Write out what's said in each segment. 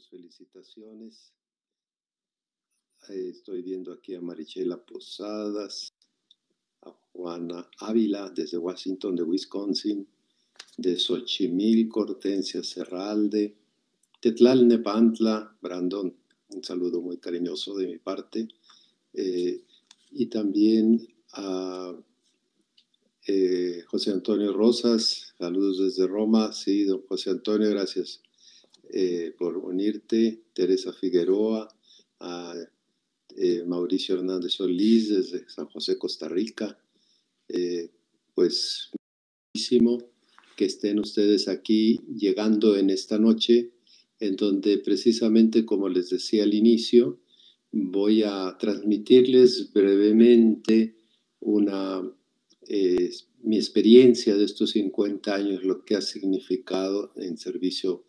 felicitaciones. Estoy viendo aquí a Marichela Posadas, a Juana Ávila desde Washington, de Wisconsin, de Xochimilco, Hortensia Serralde, Tetlal Nepantla, Brandon, un saludo muy cariñoso de mi parte, eh, y también a eh, José Antonio Rosas, saludos desde Roma, sí, don José Antonio, gracias eh, por unirte, Teresa Figueroa, a eh, Mauricio Hernández Solís desde San José, Costa Rica. Eh, pues muchísimo que estén ustedes aquí llegando en esta noche, en donde precisamente, como les decía al inicio, voy a transmitirles brevemente una, mi experiencia de estos 50 años, lo que ha significado en servicio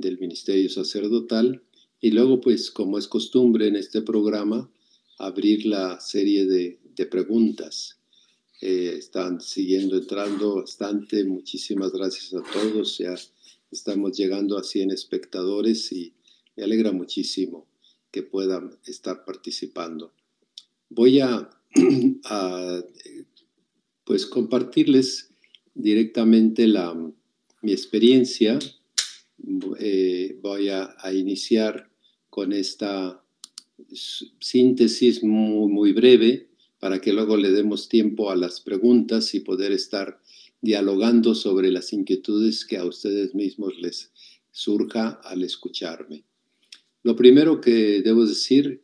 del ministerio sacerdotal y luego pues como es costumbre en este programa abrir la serie de, preguntas. Eh, están siguiendo entrando bastante, muchísimas gracias a todos, ya estamos llegando a 100 espectadores y me alegra muchísimo que puedan estar participando. Voy a, pues compartirles directamente la, mi experiencia eh, voy a, iniciar con esta síntesis muy, breve para que luego le demos tiempo a las preguntas y poder estar dialogando sobre las inquietudes que a ustedes mismos les surja al escucharme. Lo primero que debo decir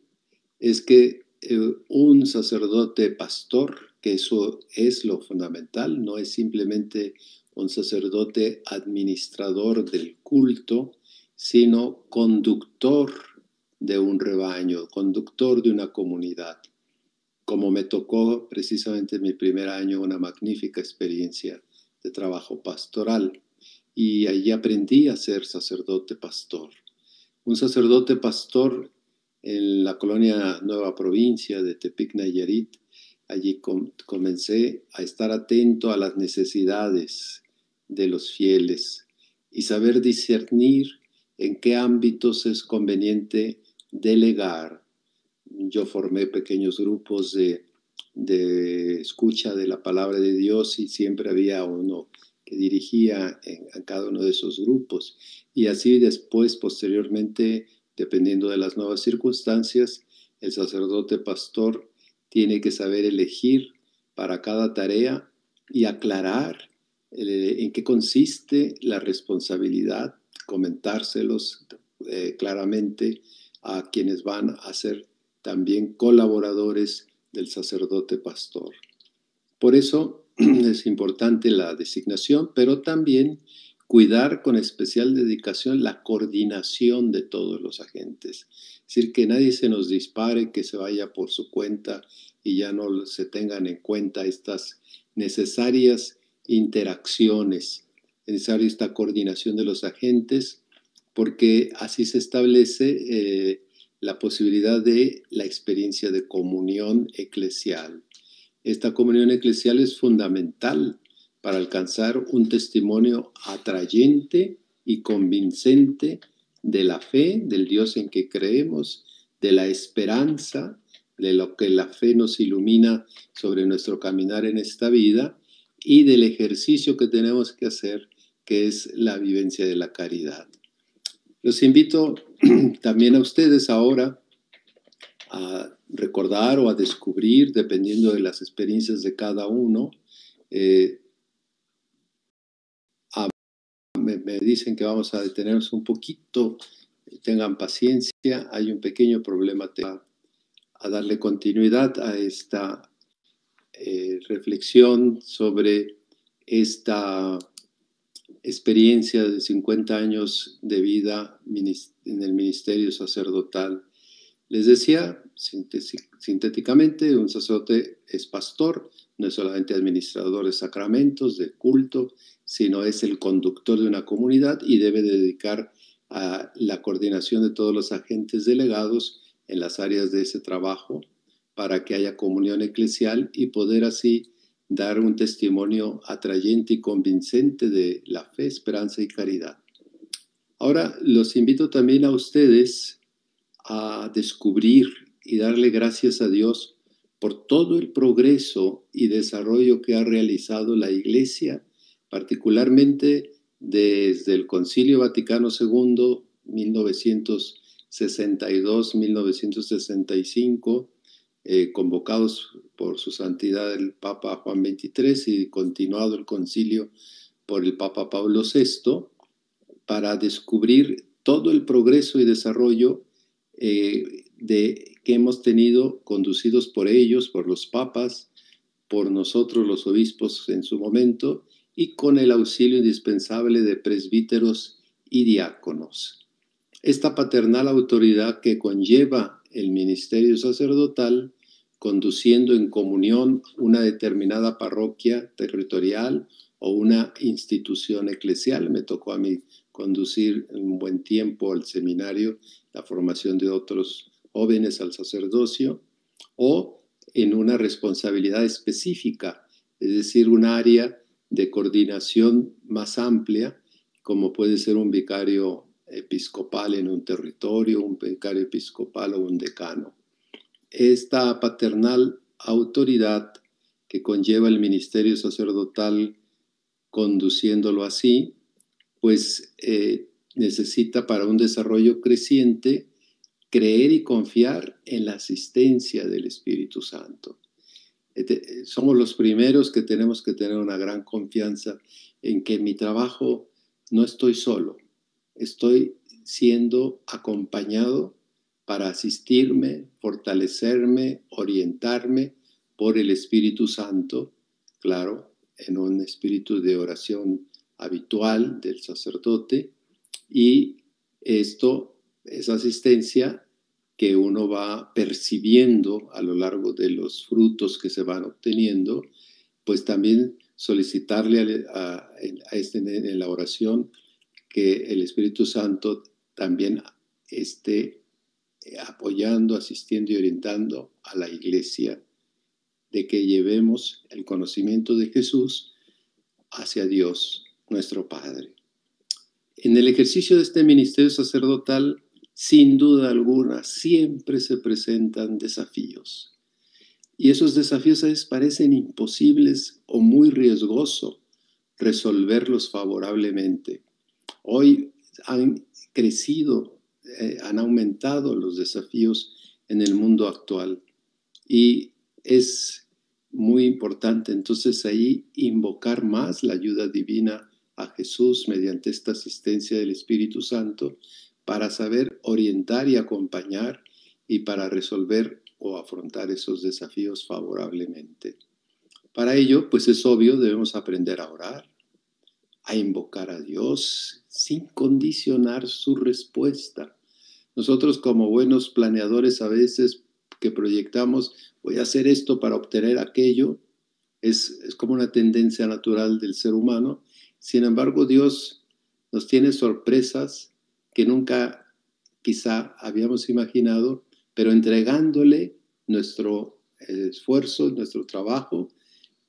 es que eh, un sacerdote pastor, que eso es lo fundamental, no es simplemente un sacerdote administrador del culto, sino conductor de un rebaño, conductor de una comunidad. Como me tocó precisamente en mi primer año una magnífica experiencia de trabajo pastoral y allí aprendí a ser sacerdote pastor. Un sacerdote pastor en la colonia Nueva Provincia de Tepic Nayarit, allí comencé a estar atento a las necesidades de los fieles y saber discernir en qué ámbitos es conveniente delegar. Yo formé pequeños grupos de, escucha de la palabra de Dios y siempre había uno que dirigía en, cada uno de esos grupos. Y así después, posteriormente, dependiendo de las nuevas circunstancias, el sacerdote pastor tiene que saber elegir para cada tarea y aclarar eh, en qué consiste la responsabilidad, comentárselos eh, claramente a quienes van a ser también colaboradores del sacerdote pastor. Por eso es importante la designación, pero también cuidar con especial dedicación la coordinación de todos los agentes. Es decir, que nadie se nos dispare, que se vaya por su cuenta y ya no se tengan en cuenta estas necesarias interacciones, es necesaria esta coordinación de los agentes, porque así se establece eh, la posibilidad de la experiencia de comunión eclesial. Esta comunión eclesial es fundamental para alcanzar un testimonio atrayente y convincente de la fe, del Dios en que creemos, de la esperanza, de lo que la fe nos ilumina sobre nuestro caminar en esta vida y del ejercicio que tenemos que hacer, que es la vivencia de la caridad. Los invito también a ustedes ahora a recordar o a descubrir, dependiendo de las experiencias de cada uno. Eh, me, me, dicen que vamos a detenernos un poquito, tengan paciencia, hay un pequeño problema a darle continuidad a esta eh, reflexión sobre esta experiencia de 50 años de vida en el ministerio sacerdotal. Les decía, sintéticamente, un sacerdote es pastor, no es solamente administrador de sacramentos, de culto, sino es el conductor de una comunidad y debe dedicar a la coordinación de todos los agentes delegados en las áreas de ese trabajo para que haya comunión eclesial y poder así dar un testimonio atrayente y convincente de la fe, esperanza y caridad. Ahora los invito también a ustedes a descubrir y darle gracias a Dios por todo el progreso y desarrollo que ha realizado la Iglesia, particularmente desde el Concilio Vaticano II, 1962-1965, eh, convocados por su santidad el Papa Juan XXIII y continuado el concilio por el Papa Pablo VI, para descubrir todo el progreso y desarrollo eh, de, que hemos tenido conducidos por ellos, por los papas, por nosotros los obispos en su momento, y con el auxilio indispensable de presbíteros y diáconos. Esta paternal autoridad que conlleva el ministerio sacerdotal, conduciendo en comunión una determinada parroquia territorial o una institución eclesial. Me tocó a mí conducir un buen tiempo al seminario, la formación de otros jóvenes al sacerdocio, o en una responsabilidad específica, es decir, un área de coordinación más amplia, como puede ser un vicario episcopal en un territorio, un vicario episcopal o un decano. Esta paternal autoridad que conlleva el ministerio sacerdotal conduciéndolo así, pues eh, necesita para un desarrollo creciente creer y confiar en la asistencia del Espíritu Santo. Somos los primeros que tenemos que tener una gran confianza en que en mi trabajo no estoy solo, estoy siendo acompañado para asistirme, fortalecerme, orientarme por el Espíritu Santo, claro, en un espíritu de oración habitual del sacerdote. Y esto es asistencia que uno va percibiendo a lo largo de los frutos que se van obteniendo, pues también solicitarle a, este, en la oración que el Espíritu Santo también esté apoyando, asistiendo y orientando a la iglesia, de que llevemos el conocimiento de Jesús hacia Dios, nuestro Padre. En el ejercicio de este ministerio sacerdotal, sin duda alguna, siempre se presentan desafíos. Y esos desafíos a veces parecen imposibles o muy riesgoso resolverlos favorablemente. Hoy han crecido, eh, han aumentado los desafíos en el mundo actual y es muy importante entonces ahí invocar más la ayuda divina a Jesús mediante esta asistencia del Espíritu Santo para saber orientar y acompañar y para resolver o afrontar esos desafíos favorablemente. Para ello, pues es obvio, debemos aprender a orar, a invocar a Dios sin condicionar su respuesta. Nosotros como buenos planeadores a veces que proyectamos, voy a hacer esto para obtener aquello, es, es como una tendencia natural del ser humano. Sin embargo, Dios nos tiene sorpresas que nunca quizá habíamos imaginado, pero entregándole nuestro esfuerzo, nuestro trabajo,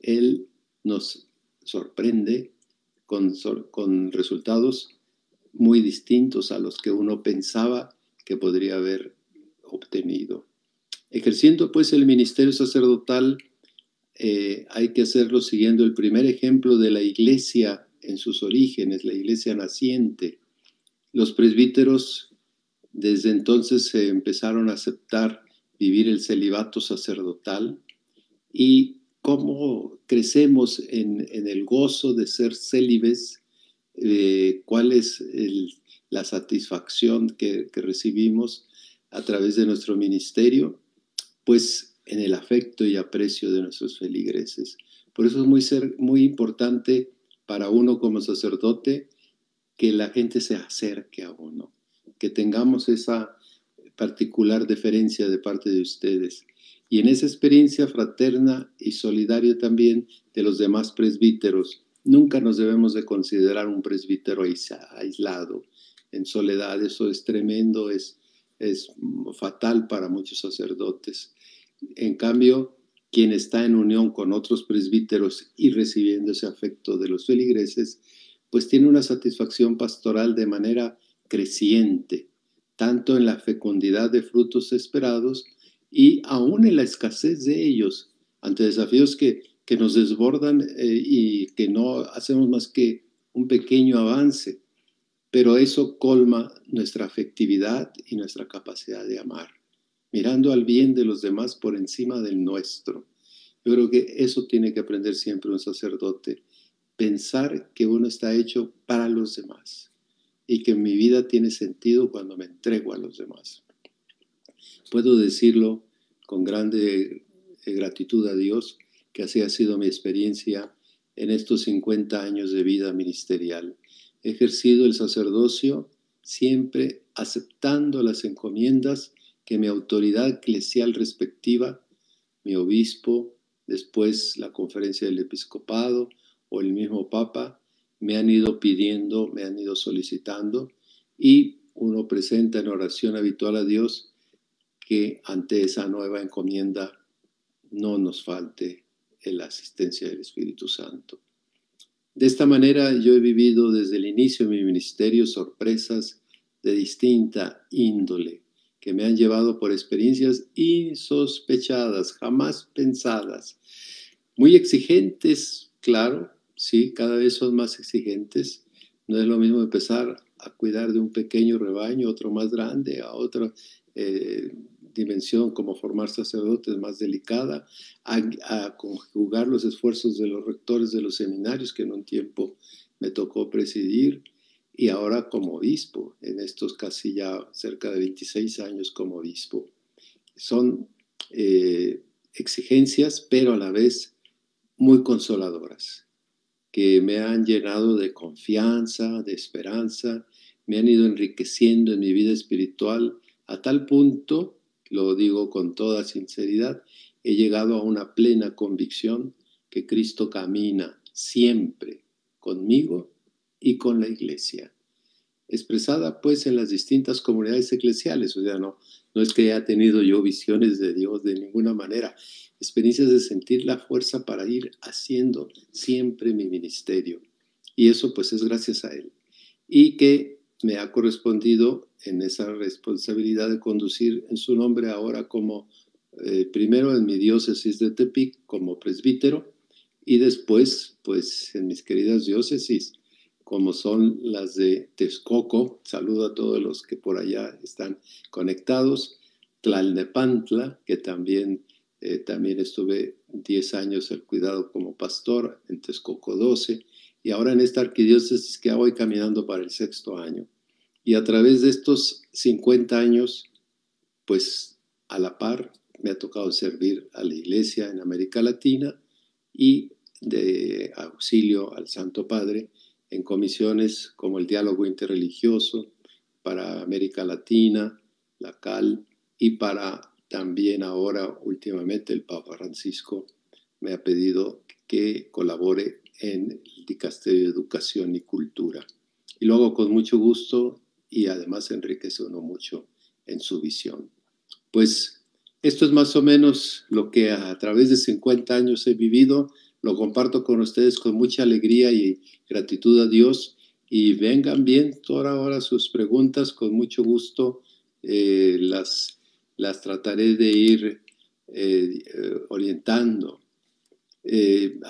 Él nos sorprende con, resultados muy distintos a los que uno pensaba que podría haber obtenido. Ejerciendo pues el ministerio sacerdotal, eh, hay que hacerlo siguiendo el primer ejemplo de la iglesia en sus orígenes, la iglesia naciente, los presbíteros desde entonces se empezaron a aceptar vivir el celibato sacerdotal y cómo crecemos en, el gozo de ser célibes, eh, cuál es la satisfacción que, recibimos a través de nuestro ministerio, pues en el afecto y aprecio de nuestros feligreses. Por eso es muy, muy importante para uno como sacerdote que la gente se acerque a uno, que tengamos esa particular deferencia de parte de ustedes. Y en esa experiencia fraterna y solidaria también de los demás presbíteros, nunca nos debemos de considerar un presbítero aislado, en soledad. Eso es tremendo, es, es fatal para muchos sacerdotes. En cambio, quien está en unión con otros presbíteros y recibiendo ese afecto de los feligreses, pues tiene una satisfacción pastoral de manera creciente, tanto en la fecundidad de frutos esperados y aún en la escasez de ellos, ante desafíos que, que nos desbordan eh, y que no hacemos más que un pequeño avance, pero eso colma nuestra afectividad y nuestra capacidad de amar, mirando al bien de los demás por encima del nuestro. Yo creo que eso tiene que aprender siempre un sacerdote, pensar que uno está hecho para los demás y que mi vida tiene sentido cuando me entrego a los demás. Puedo decirlo con grande eh, gratitud a Dios, que así ha sido mi experiencia en estos 50 años de vida ministerial. He ejercido el sacerdocio siempre aceptando las encomiendas que mi autoridad eclesial respectiva, mi obispo, después la conferencia del episcopado o el mismo papa, me han ido pidiendo, me han ido solicitando y uno presenta en oración habitual a Dios que ante esa nueva encomienda no nos falte la asistencia del Espíritu Santo. De esta manera yo he vivido desde el inicio de mi ministerio sorpresas de distinta índole que me han llevado por experiencias insospechadas, jamás pensadas, muy exigentes, claro, sí, cada vez son más exigentes. No es lo mismo empezar a cuidar de un pequeño rebaño, otro más grande, a otra eh, dimensión como formar sacerdotes más delicada, a, conjugar los esfuerzos de los rectores de los seminarios que en un tiempo me tocó presidir y ahora como obispo, en estos casi ya cerca de 26 años como obispo. Son eh, exigencias, pero a la vez muy consoladoras que me han llenado de confianza, de esperanza, me han ido enriqueciendo en mi vida espiritual a tal punto, lo digo con toda sinceridad, he llegado a una plena convicción que Cristo camina siempre conmigo y con la iglesia, expresada pues en las distintas comunidades eclesiales, o sea, no, no es que haya tenido yo visiones de Dios de ninguna manera, experiencias de sentir la fuerza para ir haciendo siempre mi ministerio. Y eso pues es gracias a Él. Y que me ha correspondido en esa responsabilidad de conducir en su nombre ahora como, eh, primero en mi diócesis de Tepic como presbítero y después pues en mis queridas diócesis como son las de Texcoco, saludo a todos los que por allá están conectados, Tlalnepantla, que también eh, también estuve 10 años al cuidado como pastor en Texcoco 12 y ahora en esta arquidiócesis que voy caminando para el sexto año. Y a través de estos 50 años, pues a la par me ha tocado servir a la iglesia en América Latina y de auxilio al Santo Padre en comisiones como el diálogo interreligioso para América Latina, la CAL y para también ahora, últimamente, el Papa Francisco me ha pedido que colabore en el Dicasterio de Educación y Cultura. Y lo hago con mucho gusto y además enriquece uno mucho en su visión. Pues esto es más o menos lo que a través de 50 años he vivido. Lo comparto con ustedes con mucha alegría y gratitud a Dios. Y vengan bien toda hora sus preguntas, con mucho gusto eh, las las trataré de ir eh, orientando. Eh,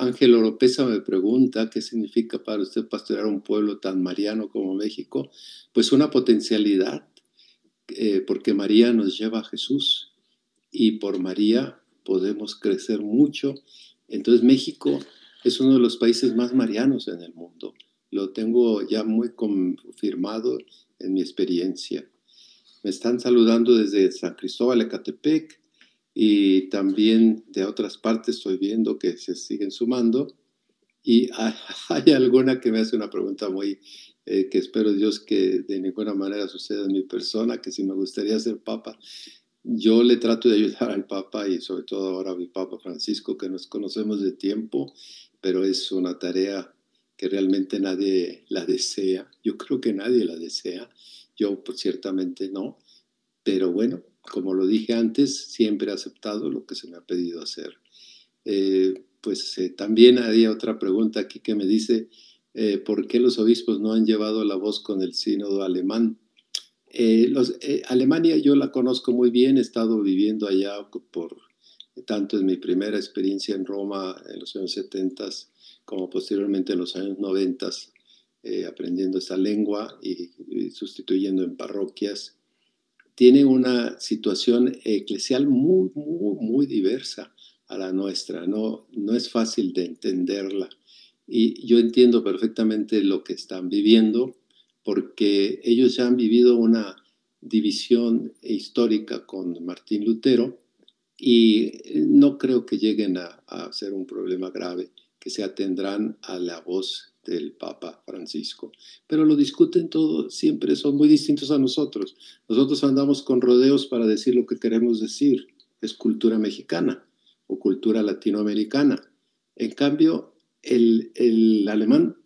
Ángel Oropesa me pregunta qué significa para usted pastorear un pueblo tan mariano como México. Pues una potencialidad, eh, porque María nos lleva a Jesús y por María podemos crecer mucho. Entonces México es uno de los países más marianos en el mundo. Lo tengo ya muy confirmado en mi experiencia. Me están saludando desde San Cristóbal, Ecatepec, y también de otras partes estoy viendo que se siguen sumando. Y hay alguna que me hace una pregunta muy, eh, que espero Dios que de ninguna manera suceda en mi persona, que si me gustaría ser papa. Yo le trato de ayudar al Papa y sobre todo ahora al Papa Francisco, que nos conocemos de tiempo, pero es una tarea que realmente nadie la desea. Yo creo que nadie la desea. Yo pues, ciertamente no, pero bueno, como lo dije antes, siempre he aceptado lo que se me ha pedido hacer. Eh, pues eh, también había otra pregunta aquí que me dice, eh, por qué los obispos no han llevado la voz con el sínodo alemán. Alemania yo la conozco muy bien, he estado viviendo allá por tanto en mi primera experiencia en Roma en los años 70 como posteriormente en los años 90, aprendiendo esa lengua y, sustituyendo en parroquias. Tiene una situación eclesial muy, muy, muy diversa a la nuestra, no, no es fácil de entenderla. Y yo entiendo perfectamente lo que están viviendo porque ellos ya han vivido una división histórica con Martín Lutero y no creo que lleguen a, a ser un problema grave, que se atendrán a la voz del Papa Francisco. Pero lo discuten todo, siempre son muy distintos a nosotros. Nosotros andamos con rodeos para decir lo que queremos decir, es cultura mexicana o cultura latinoamericana. En cambio, el, el alemán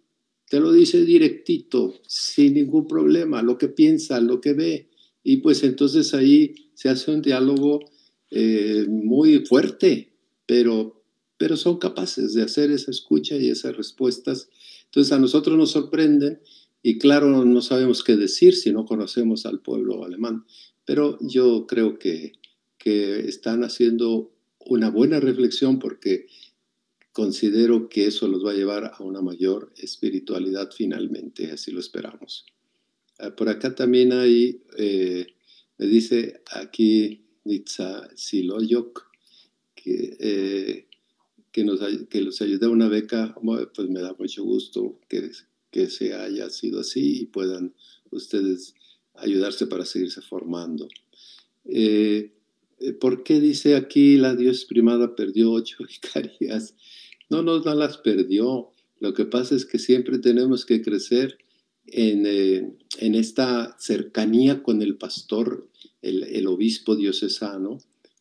te lo dice directito, sin ningún problema, lo que piensa, lo que ve. Y pues entonces ahí se hace un diálogo eh, muy fuerte, pero, pero son capaces de hacer esa escucha y esas respuestas. Entonces a nosotros nos sorprenden y claro, no sabemos qué decir si no conocemos al pueblo alemán, pero yo creo que, que están haciendo una buena reflexión porque considero que eso los va a llevar a una mayor espiritualidad finalmente, así lo esperamos. Ah, por acá también hay, eh, me dice aquí Nitza Siloyok, que, eh, que, nos, los ayude a una beca, pues me da mucho gusto que, que se haya sido así y puedan ustedes ayudarse para seguirse formando. Eh, ¿Por qué dice aquí la Dios primada perdió ocho vicarias? No, no, no las perdió. Lo que pasa es que siempre tenemos que crecer en, eh, esta cercanía con el pastor, el, obispo diocesano,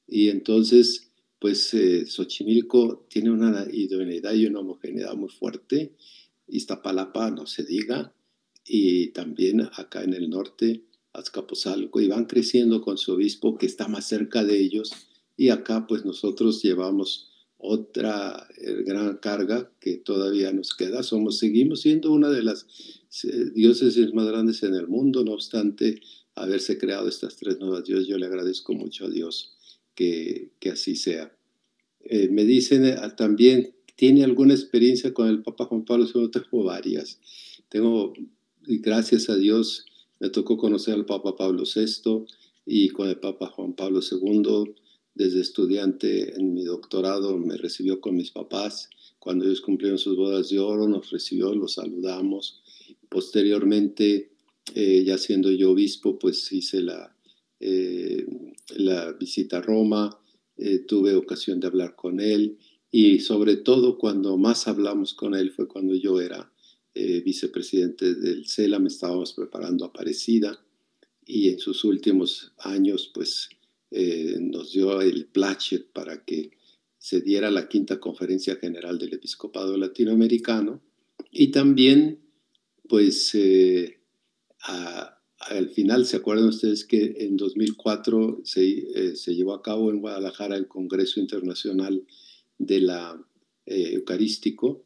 y entonces, pues eh, Xochimilco tiene una idoneidad y una homogeneidad muy fuerte, Iztapalapa no se diga, y también acá en el norte, Azcapotzalco, y van creciendo con su obispo que está más cerca de ellos, y acá pues nosotros llevamos otra eh, gran carga que todavía nos queda. Somos, seguimos siendo una de las eh, diócesis más grandes en el mundo, no obstante haberse creado estas tres nuevas dioses, yo le agradezco mucho a Dios que, que así sea. Eh, me dicen también, ¿tiene alguna experiencia con el Papa Juan Pablo II? Tengo varias. Tengo, gracias a Dios, me tocó conocer al Papa Pablo VI y con el Papa Juan Pablo II desde estudiante en mi doctorado me recibió con mis papás. Cuando ellos cumplieron sus bodas de oro, nos recibió, los saludamos. Posteriormente, eh, ya siendo yo obispo, pues hice la, eh, la visita a Roma, eh, tuve ocasión de hablar con él y sobre todo cuando más hablamos con él fue cuando yo era vicepresidente del CELAM, estábamos preparando Aparecida y en sus últimos años, pues eh, nos dio el plachet para que se diera la quinta conferencia general del episcopado latinoamericano y también pues eh, al final se acuerdan ustedes que en 2004 se, eh, se, llevó a cabo en Guadalajara el Congreso Internacional de la Eucarístico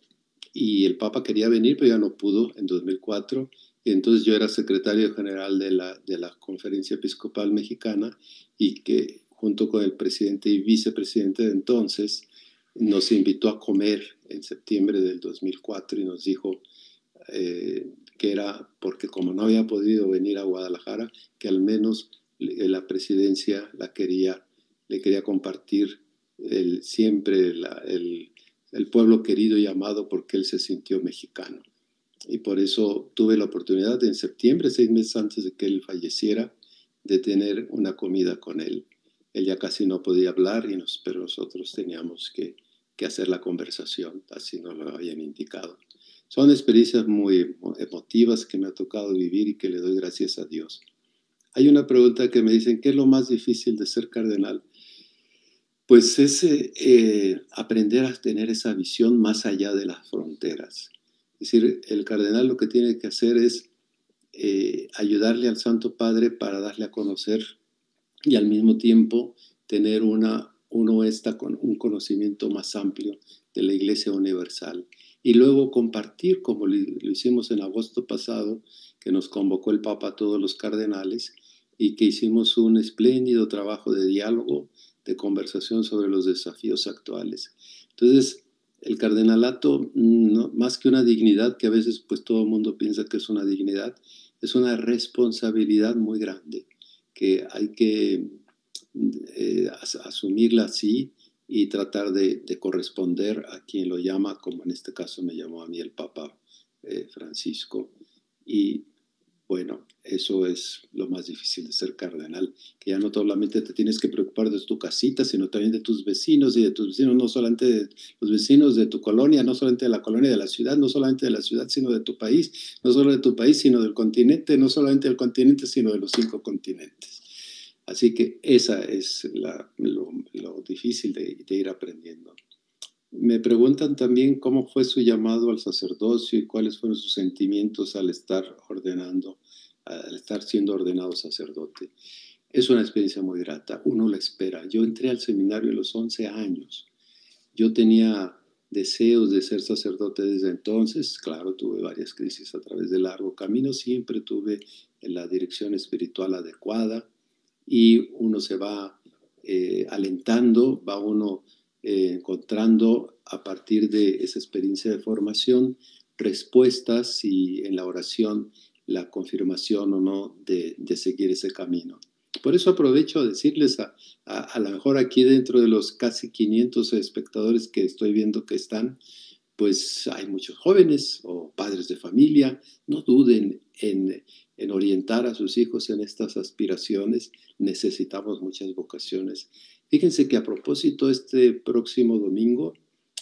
y el Papa quería venir pero ya no pudo en 2004 y entonces yo era secretario general de la, de la Conferencia Episcopal Mexicana y que junto con el presidente y vicepresidente de entonces nos invitó a comer en septiembre del 2004 y nos dijo eh, que era porque como no había podido venir a Guadalajara, que al menos la presidencia la quería, le quería compartir el, siempre el, pueblo querido y amado porque él se sintió mexicano y por eso tuve la oportunidad en septiembre, seis meses antes de que él falleciera, de tener una comida con él. Él ya casi no podía hablar, y nos, pero nosotros teníamos que, que hacer la conversación, así nos lo habían indicado. Son experiencias muy emotivas que me ha tocado vivir y que le doy gracias a Dios. Hay una pregunta que me dicen, ¿qué es lo más difícil de ser cardenal? Pues es eh, aprender a tener esa visión más allá de las fronteras. Es decir, el cardenal lo que tiene que hacer es eh, ayudarle al Santo Padre para darle a conocer y al mismo tiempo tener una, uno está con un conocimiento más amplio de la Iglesia Universal. Y luego compartir, como lo, hicimos en agosto pasado, que nos convocó el Papa a todos los cardenales y que hicimos un espléndido trabajo de diálogo, de conversación sobre los desafíos actuales. Entonces, el cardenalato, más que una dignidad, que a veces pues todo el mundo piensa que es una dignidad, es una responsabilidad muy grande, que hay que eh, asumirla así y tratar de, corresponder a quien lo llama, como en este caso me llamó a mí el Papa eh, Francisco. Y bueno, eso es lo más difícil de ser cardenal, que ya no solamente te tienes que preocupar de tu casita, sino también de tus vecinos y de tus vecinos, no solamente de los vecinos de tu colonia, no solamente de la colonia de la ciudad, no solamente de la ciudad, sino de tu país, no solo de tu país, sino del continente, no solamente del continente, sino de los cinco continentes. Así que esa es lo, difícil de, ir aprendiendo. Me preguntan también cómo fue su llamado al sacerdocio y cuáles fueron sus sentimientos al estar ordenando, al estar siendo ordenado sacerdote. Es una experiencia muy grata, uno la espera. Yo entré al seminario a los 11 años. Yo tenía deseos de ser sacerdote desde entonces. Claro, tuve varias crisis a través del largo camino. Siempre tuve la dirección espiritual adecuada y uno se va eh, alentando, va uno eh, encontrando a partir de esa experiencia de formación respuestas y en la oración la confirmación o no de, seguir ese camino. Por eso aprovecho a decirles a, a, a lo mejor aquí dentro de los casi 500 espectadores que estoy viendo que están, pues hay muchos jóvenes o padres de familia, no duden en, en orientar a sus hijos en estas aspiraciones, necesitamos muchas vocaciones. Fíjense que a propósito, este próximo domingo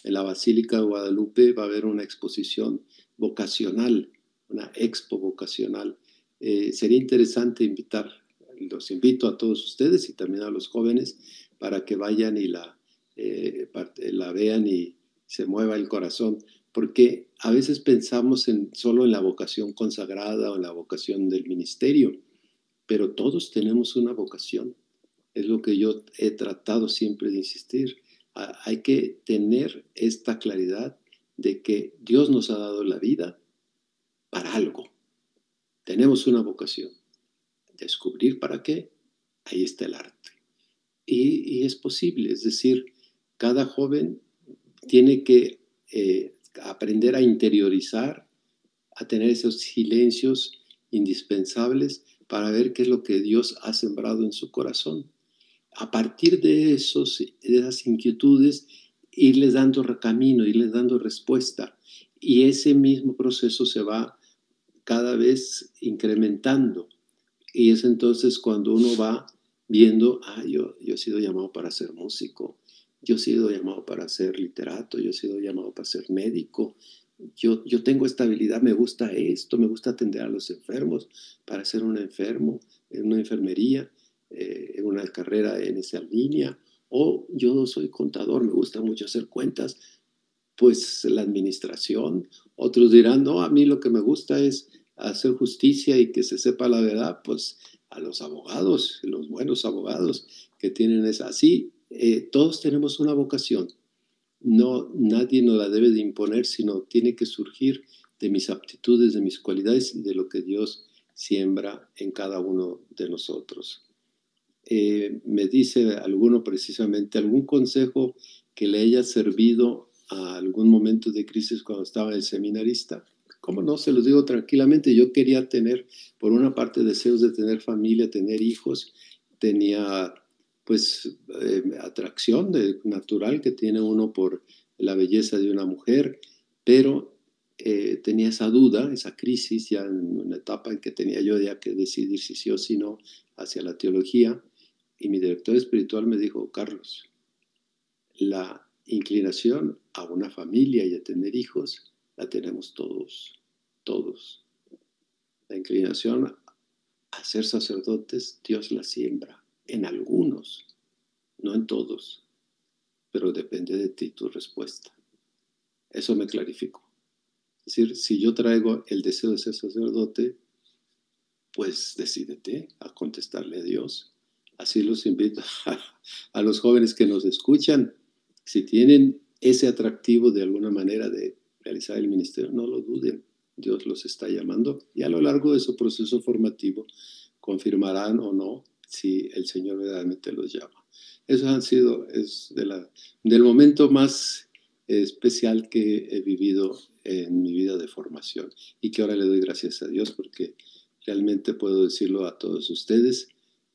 en la Basílica de Guadalupe va a haber una exposición vocacional, una expo vocacional. Eh, sería interesante invitar, los invito a todos ustedes y también a los jóvenes para que vayan y la, eh, la vean y se mueva el corazón porque a veces pensamos en, solo en la vocación consagrada o en la vocación del ministerio, pero todos tenemos una vocación. Es lo que yo he tratado siempre de insistir. Hay que tener esta claridad de que Dios nos ha dado la vida para algo. Tenemos una vocación. Descubrir para qué, ahí está el arte. Y, es posible, es decir, cada joven tiene que eh, aprender a interiorizar, a tener esos silencios indispensables para ver qué es lo que Dios ha sembrado en su corazón. A partir de, esos, de esas inquietudes, irles dando camino, irles dando respuesta. Y ese mismo proceso se va cada vez incrementando. Y es entonces cuando uno va viendo, ah, yo, yo he sido llamado para ser músico, yo he sido llamado para ser literato, yo he sido llamado para ser médico, yo, yo tengo esta habilidad, me gusta esto, me gusta atender a los enfermos, para ser un enfermo en una enfermería, eh, en una carrera en esa línea, o yo soy contador, me gusta mucho hacer cuentas, pues la administración, otros dirán, no, a mí lo que me gusta es hacer justicia y que se sepa la verdad, pues a los abogados, los buenos abogados que tienen esa, así, eh, todos tenemos una vocación. No, nadie nos la debe de imponer, sino tiene que surgir de mis aptitudes, de mis cualidades y de lo que Dios siembra en cada uno de nosotros. Eh, me dice alguno precisamente algún consejo que le haya servido a algún momento de crisis cuando estaba el seminarista. ¿Cómo no? Se los digo tranquilamente. Yo quería tener, por una parte, deseos de tener familia, tener hijos. Tenía pues eh, atracción natural que tiene uno por la belleza de una mujer, pero eh, tenía esa duda, esa crisis ya en una etapa en que tenía yo ya que decidir si sí o si no hacia la teología, y mi director espiritual me dijo, Carlos, la inclinación a una familia y a tener hijos la tenemos todos, todos. La inclinación a ser sacerdotes, Dios la siembra en algunos, no en todos, pero depende de ti tu respuesta. Eso me clarificó. Es decir, si yo traigo el deseo de ser sacerdote, pues decídete a contestarle a Dios. Así los invito a, a los jóvenes que nos escuchan, si tienen ese atractivo de alguna manera de realizar el ministerio, no lo duden, Dios los está llamando y a lo largo de su proceso formativo confirmarán o no si el Señor verdaderamente los llama. Eso han sido, es de la, del momento más especial que he vivido en mi vida de formación y que ahora le doy gracias a Dios porque realmente puedo decirlo a todos ustedes.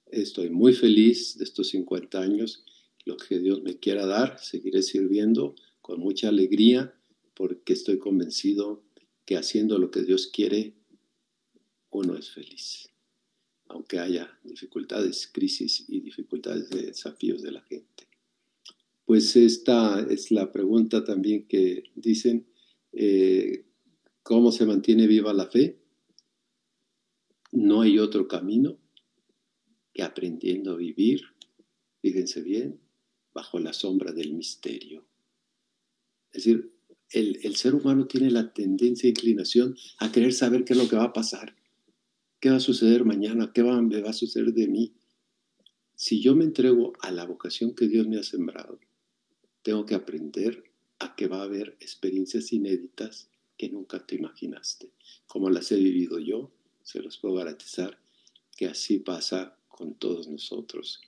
Estoy muy feliz de estos 50 años. Lo que Dios me quiera dar, seguiré sirviendo con mucha alegría porque estoy convencido que haciendo lo que Dios quiere, uno es feliz. Aunque haya dificultades, crisis y dificultades de desafíos de la gente. Pues esta es la pregunta también que dicen, eh, ¿cómo se mantiene viva la fe? No hay otro camino que aprendiendo a vivir, fíjense bien, bajo la sombra del misterio. Es decir, el, ser humano tiene la tendencia e inclinación a querer saber qué es lo que va a pasar, qué va a suceder mañana, qué va, va a suceder de mí. Si yo me entrego a la vocación que Dios me ha sembrado, tengo que aprender a que va a haber experiencias inéditas que nunca te imaginaste. Como las he vivido yo, se los puedo garantizar que así pasa con todos nosotros.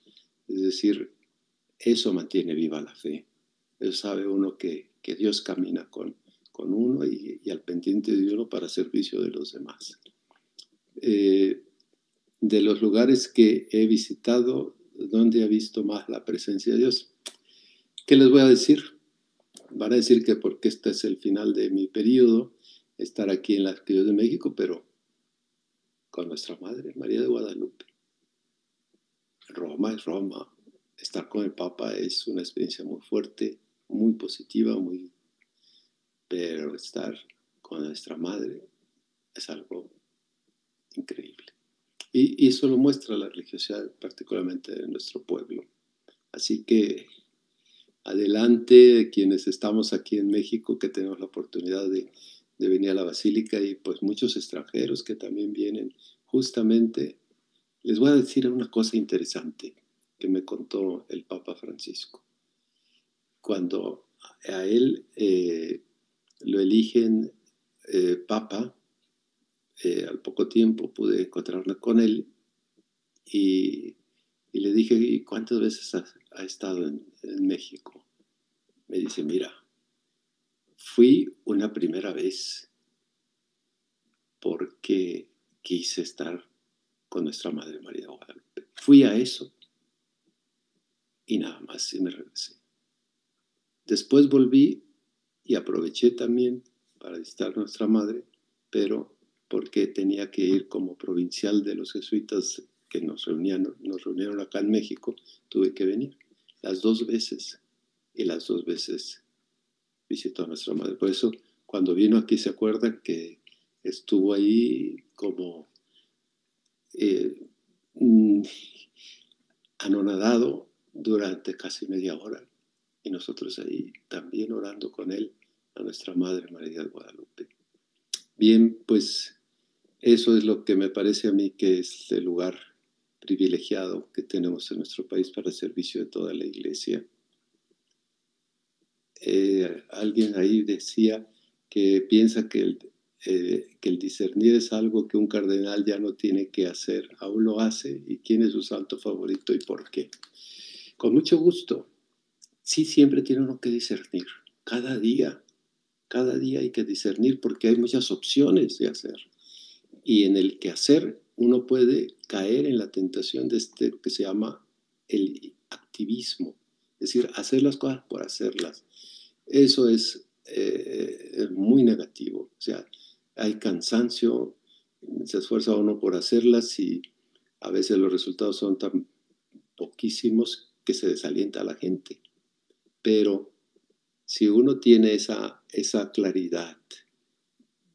Es decir, eso mantiene viva la fe. Eso sabe uno que, Dios camina con, uno y, al pendiente de uno para servicio de los demás. Eh, de los lugares que he visitado, ¿dónde he visto más la presencia de Dios? ¿Qué les voy a decir? Van a decir que porque este es el final de mi periodo, estar aquí en la Ciudad de México, pero con nuestra Madre, María de Guadalupe. Roma es Roma. Estar con el Papa es una experiencia muy fuerte, muy positiva, muy... Pero estar con nuestra Madre es algo increíble. Y, eso lo muestra la religiosidad, particularmente de nuestro pueblo. Así que adelante quienes estamos aquí en México, que tenemos la oportunidad de de venir a la basílica y pues muchos extranjeros que también vienen justamente. Les voy a decir una cosa interesante que me contó el Papa Francisco. Cuando a él eh, lo eligen eh, Papa, eh, al poco tiempo pude encontrarme con él y, le dije, ¿y cuántas veces ha, estado en México? Me dice, mira, Fui una primera vez porque quise estar con nuestra Madre María Guadalupe. Fui a eso y nada más y me regresé. Después volví y aproveché también para visitar a nuestra Madre, pero porque tenía que ir como provincial de los jesuitas que nos reunían, nos reunieron acá en México, tuve que venir las dos veces y las dos veces visitó a nuestra madre. Por eso, cuando vino aquí, se acuerdan que estuvo ahí como eh, mm, anonadado durante casi media hora. Y nosotros ahí también orando con él a nuestra Madre María de Guadalupe. Bien, pues eso es lo que me parece a mí que es el lugar privilegiado que tenemos en nuestro país para el servicio de toda la iglesia. Eh, alguien ahí decía que piensa que el, eh, que el discernir es algo que un cardenal ya no tiene que hacer, aún lo hace, y quién es su santo favorito y por qué. Con mucho gusto. Sí, siempre tiene uno que discernir, cada día, cada día hay que discernir porque hay muchas opciones de hacer. Y en el que hacer uno puede caer en la tentación de este que se llama el activismo, es decir, hacer las cosas por hacerlas. Eso es eh, muy negativo. O sea, hay cansancio, se esfuerza uno por hacerlas y a veces los resultados son tan poquísimos que se desalienta a la gente. Pero si uno tiene esa, esa claridad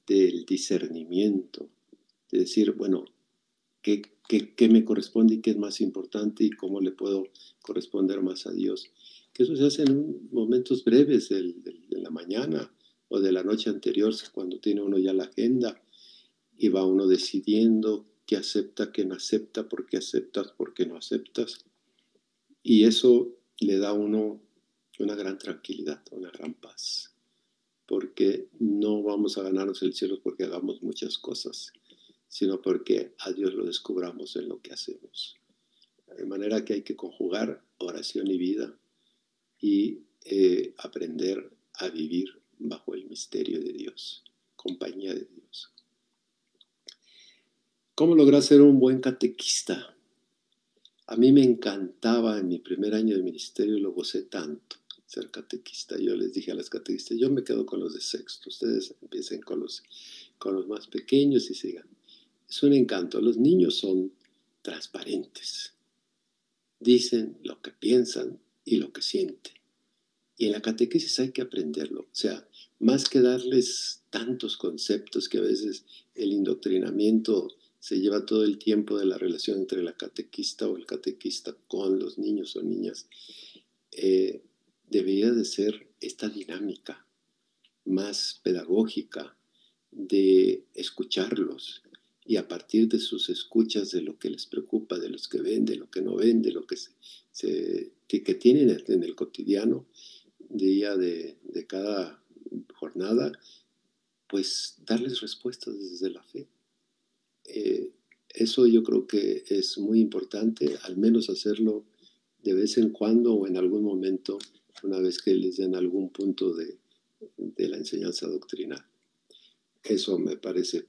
del discernimiento, de decir, bueno, ¿qué, qué me corresponde y qué es más importante y cómo le puedo corresponder más a Dios? que eso se hace en momentos breves de la mañana o de la noche anterior, cuando tiene uno ya la agenda y va uno decidiendo qué acepta, qué no acepta, por qué aceptas, por qué no aceptas. Y eso le da a uno una gran tranquilidad, una gran paz. porque no vamos a ganarnos el cielo porque hagamos muchas cosas, sino porque a Dios lo descubramos en lo que hacemos. De manera que hay que conjugar oración y vida y eh, aprender a vivir bajo el misterio de Dios, compañía de Dios. ¿Cómo lograr ser un buen catequista? A mí me encantaba en mi primer año de ministerio, lo gocé tanto, ser catequista. Yo les dije a las catequistas, yo me quedo con los de sexto, ustedes empiecen con los, con los más pequeños y sigan. Es un encanto, los niños son transparentes, dicen lo que piensan y lo que sienten. Y en la catequesis hay que aprenderlo. O sea, más que darles tantos conceptos que a veces el indoctrinamiento se lleva todo el tiempo de la relación entre la catequista o el catequista con los niños o niñas, eh, debería de ser esta dinámica más pedagógica de escucharlos y a partir de sus escuchas de lo que les preocupa, de los que ven, de lo que no ven, de lo que, se, que tienen en el cotidiano, día de, de cada jornada, pues darles respuestas desde la fe. Eh, eso yo creo que es muy importante, al menos hacerlo de vez en cuando o en algún momento, una vez que les den algún punto de, de la enseñanza doctrinal. Eso me parece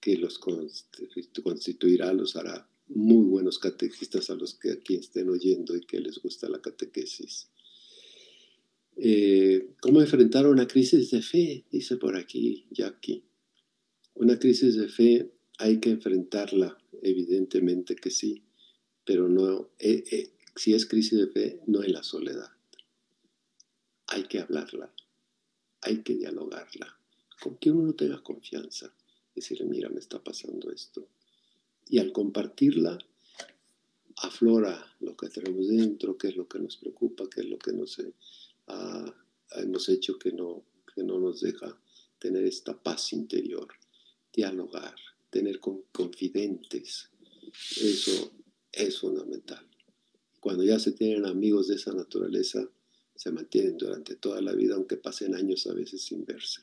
que los constituirá, los hará muy buenos catequistas a los que aquí estén oyendo y que les gusta la catequesis. Eh, ¿Cómo enfrentar una crisis de fe? Dice por aquí Jackie. Una crisis de fe hay que enfrentarla, evidentemente que sí, pero no, eh, eh, si es crisis de fe, no en la soledad. Hay que hablarla, hay que dialogarla, con quien uno tenga confianza, decirle, mira, me está pasando esto. Y al compartirla, aflora lo que tenemos dentro, qué es lo que nos preocupa, qué es lo que nos ah, hemos hecho que no, que no nos deja tener esta paz interior, dialogar, tener confidentes. Eso es fundamental. Cuando ya se tienen amigos de esa naturaleza, se mantienen durante toda la vida, aunque pasen años a veces sin verse.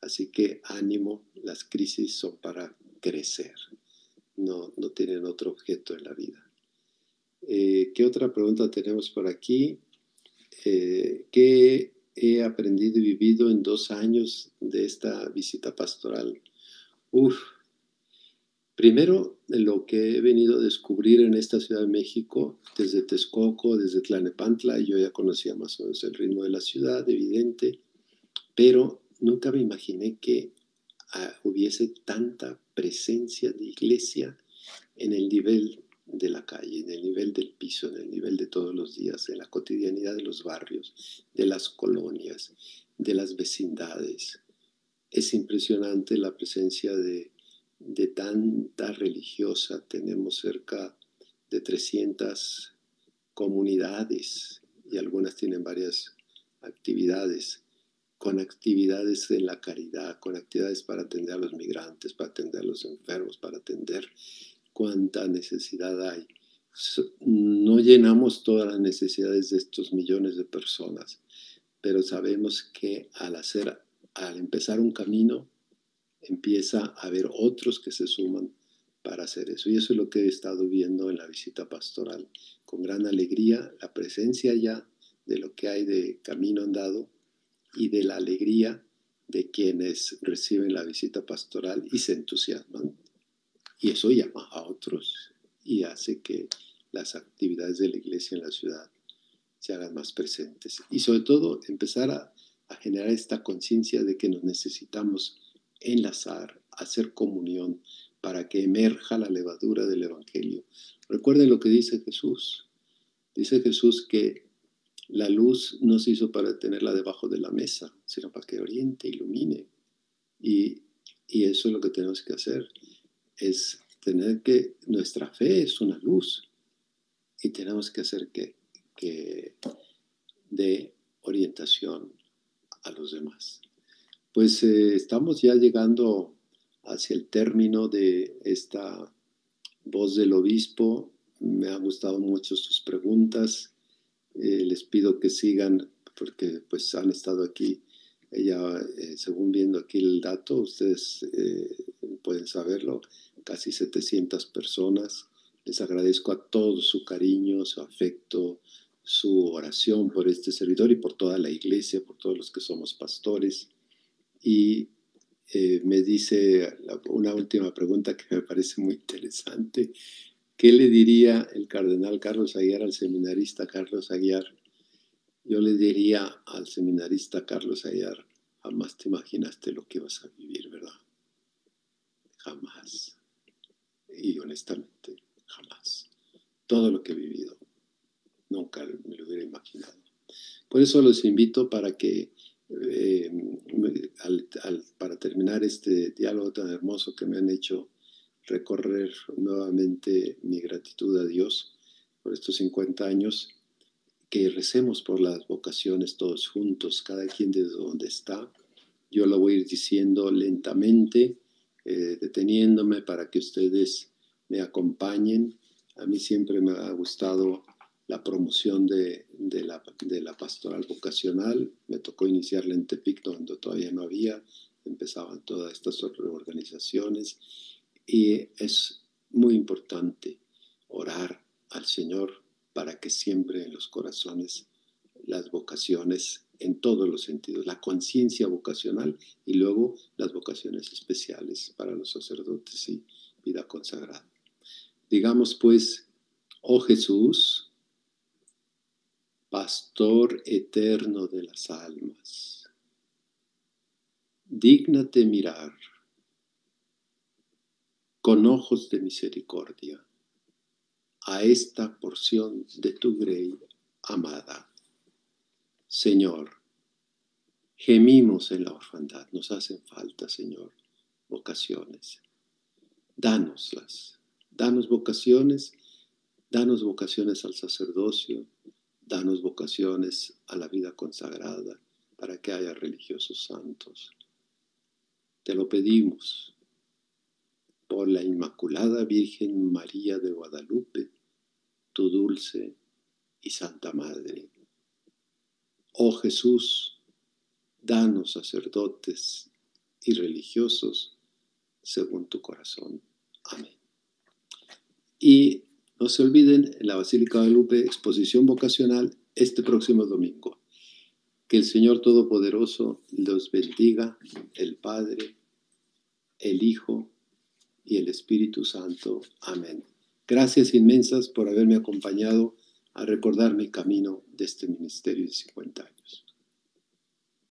Así que ánimo, las crisis son para crecer, no, no tienen otro objeto en la vida. Eh, ¿Qué otra pregunta tenemos por aquí? Eh, ¿Qué he aprendido y vivido en dos años de esta visita pastoral? Uf, Primero, lo que he venido a descubrir en esta Ciudad de México, desde Texcoco, desde Tlanepantla, yo ya conocía más o menos el ritmo de la ciudad, evidente, pero nunca me imaginé que ah, hubiese tanta presencia de iglesia en el nivel de la calle, en el nivel del piso, en el nivel de todos los días, en la cotidianidad de los barrios, de las colonias, de las vecindades. Es impresionante la presencia de de tanta religiosa, tenemos cerca de 300 comunidades y algunas tienen varias actividades, con actividades de la caridad, con actividades para atender a los migrantes, para atender a los enfermos, para atender cuánta necesidad hay. No llenamos todas las necesidades de estos millones de personas, pero sabemos que al hacer, al empezar un camino, empieza a haber otros que se suman para hacer eso. Y eso es lo que he estado viendo en la visita pastoral, con gran alegría, la presencia ya de lo que hay de camino andado y de la alegría de quienes reciben la visita pastoral y se entusiasman. Y eso llama a otros y hace que las actividades de la iglesia en la ciudad se hagan más presentes. Y sobre todo empezar a, generar esta conciencia de que nos necesitamos enlazar, hacer comunión para que emerja la levadura del Evangelio. Recuerden lo que dice Jesús. Dice Jesús que la luz no se hizo para tenerla debajo de la mesa, sino para que oriente, ilumine. Y, eso es lo que tenemos que hacer, es tener que nuestra fe es una luz y tenemos que hacer que, que dé orientación a los demás. Pues eh, estamos ya llegando hacia el término de esta voz del obispo. Me ha gustado mucho sus preguntas. Eh, les pido que sigan porque pues han estado aquí ella, eh, según viendo aquí el dato, ustedes eh, pueden saberlo, casi 700 personas. Les agradezco a todos su cariño, su afecto, su oración por este servidor y por toda la iglesia, por todos los que somos pastores. Y eh, me dice una última pregunta que me parece muy interesante. ¿Qué le diría el cardenal Carlos Aguiar al seminarista Carlos Aguiar? Yo le diría al seminarista Carlos Aguiar, jamás te imaginaste lo que vas a vivir, ¿verdad? Jamás. Y honestamente, jamás. Todo lo que he vivido, nunca me lo hubiera imaginado. Por eso los invito para que eh, para terminar este diálogo tan hermoso que me han hecho recorrer nuevamente mi gratitud a Dios por estos 50 años, que recemos por las vocaciones todos juntos, cada quien desde donde está. Yo lo voy a ir diciendo lentamente, eh, deteniéndome para que ustedes me acompañen. A mí siempre me ha gustado la promoción de, la, de la pastoral vocacional. Me tocó iniciarla en Tepic, donde todavía no había, empezaban todas estas organizaciones. Y es muy importante orar al Señor para que siempre en los corazones las vocaciones en todos los sentidos, la conciencia vocacional y luego las vocaciones especiales para los sacerdotes y vida consagrada. Digamos pues, oh Jesús, Pastor eterno de las almas, dígnate mirar con ojos de misericordia a esta porción de tu grey amada. Señor, gemimos en la orfandad, nos hacen falta, Señor, vocaciones. Dánoslas, danos vocaciones, danos vocaciones al sacerdocio, Danos vocaciones a la vida consagrada para que haya religiosos santos. Te lo pedimos la Inmaculada Virgen María de Guadalupe, tu dulce y santa Madre. Oh Jesús, danos sacerdotes y religiosos según tu corazón. Amén. Y no se olviden, en la Basílica de Guadalupe, exposición vocacional este próximo domingo. Que el Señor Todopoderoso los bendiga, el Padre, el Hijo y el Espíritu Santo. Amén. Gracias inmensas por haberme acompañado a recordar mi camino de este ministerio de 50 años.